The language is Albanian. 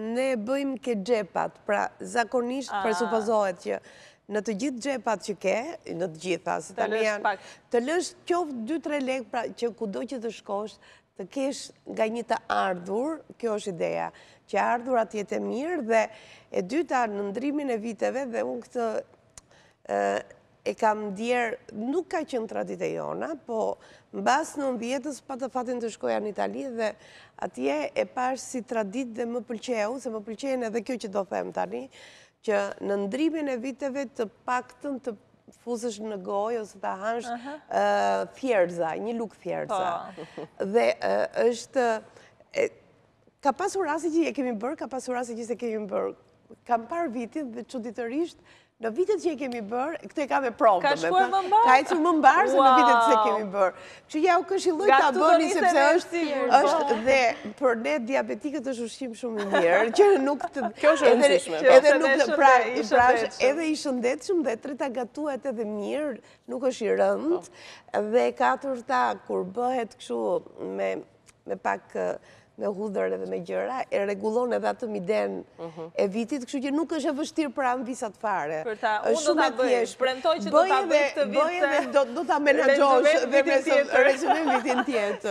Ne bëjmë ke xhepat, pra zakonisht presupozohet që në të gjithë xhepat që ke, në të gjitha, se tani janë, të lësh qoftë 2-3 lekë, pra që kudo që të shkosh, të kesh nga një të ardhur, kjo është ideja, që e ardhura të jetë e mirë dhe e dyta në ndrimin e viteve dhe unë këtë, E kam ndjerë, nuk ka qenë traditë e jona, po mbas nëntëdhjetës pata fatin të shkoja në Itali dhe atje e pashë si traditë dhe më pëlqeu, se më pëlqen edhe kjo që do them tani, që në ndrimin e viteve të paktën të fusësh në gojë ose të hash thjerrëza, një lugë thjerrëza. Po. Dhe është Ka pasur raste që e kemi bërë, ka pasur raste që s'e kemi bërë. Kam parë vitin dhe çuditërisht, në vitet që e kemi bërë, këtë e kam me provë. Ka shkuar më mbarë? Ka ecur më mbarë se në vitet që s'e kemi bërë. Që jua këshilloj ta bëni, sepse është, është dhe për ne diabetikët është ushqim shumë i mirë, që nuk të... Kjo është rëndësishme. Po. Edhe nuk të pra, i pra, edhe i shëndetshëm dhe e treta gatuhet edhe mirë, nuk është i rëndë, po. dhe e katërta, kur bëhet kështu me me pak me hudhër edhe me gjëra, e rregullon edhe atë miden mhm. e vitit, kështu që nuk është e vështirë për amvisat fare. Për ta, unë do ta bëj, premtoj që do ta bëj këtë vit. Bëje dhe do ta menaxhosh dhe me rezumim vitin tjetër.